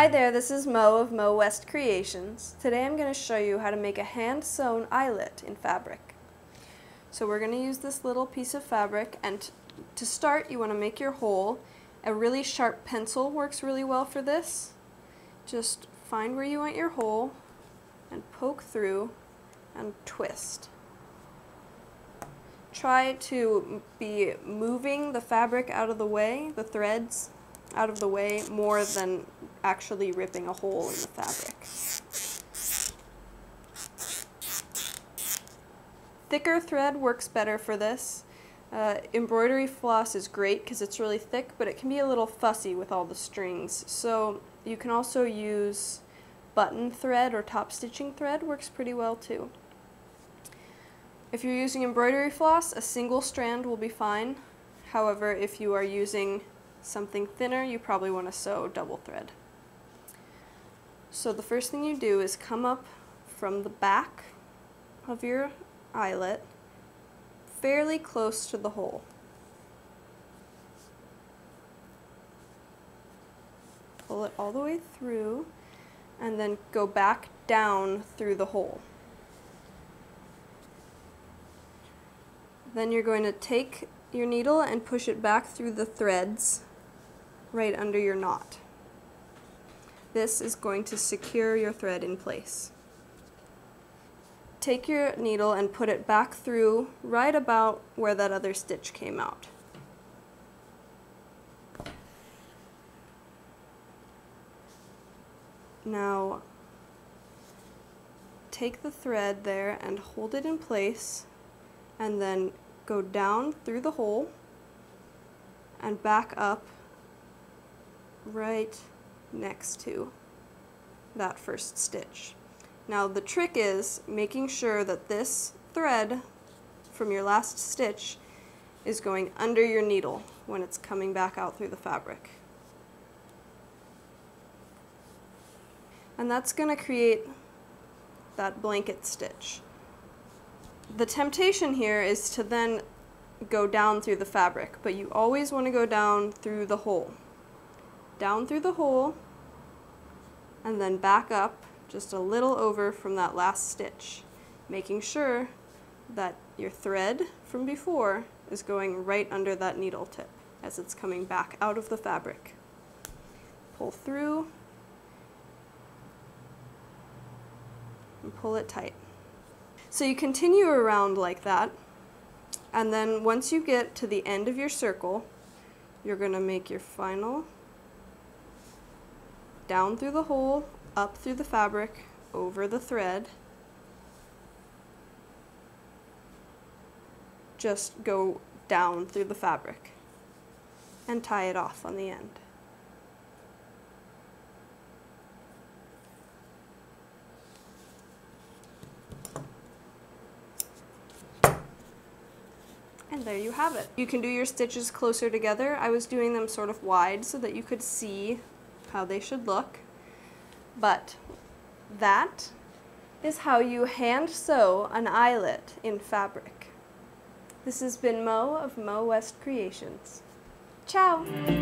Hi there, this is Mo of Mo West Creations. Today I'm going to show you how to make a hand-sewn eyelet in fabric. So we're going to use this little piece of fabric and to start you want to make your hole. A really sharp pencil works really well for this. Just find where you want your hole and poke through and twist. Try to be moving the fabric out of the way, the threads out of the way, more than actually ripping a hole in the fabric. Thicker thread works better for this. Uh, embroidery floss is great because it's really thick, but it can be a little fussy with all the strings. So you can also use button thread or top stitching thread works pretty well too. If you're using embroidery floss, a single strand will be fine. However, if you are using something thinner, you probably want to sew double thread. So the first thing you do is come up from the back of your eyelet fairly close to the hole. Pull it all the way through and then go back down through the hole. Then you're going to take your needle and push it back through the threads right under your knot. This is going to secure your thread in place. Take your needle and put it back through right about where that other stitch came out. Now take the thread there and hold it in place and then go down through the hole and back up right next to that first stitch. Now the trick is making sure that this thread from your last stitch is going under your needle when it's coming back out through the fabric. And that's going to create that blanket stitch. The temptation here is to then go down through the fabric, but you always want to go down through the hole down through the hole and then back up just a little over from that last stitch, making sure that your thread from before is going right under that needle tip as it's coming back out of the fabric. Pull through and pull it tight. So you continue around like that and then once you get to the end of your circle, you're going to make your final down through the hole, up through the fabric, over the thread. Just go down through the fabric and tie it off on the end. And there you have it. You can do your stitches closer together. I was doing them sort of wide so that you could see how they should look. But that is how you hand sew an eyelet in fabric. This has been Mo of Mo West Creations. Ciao!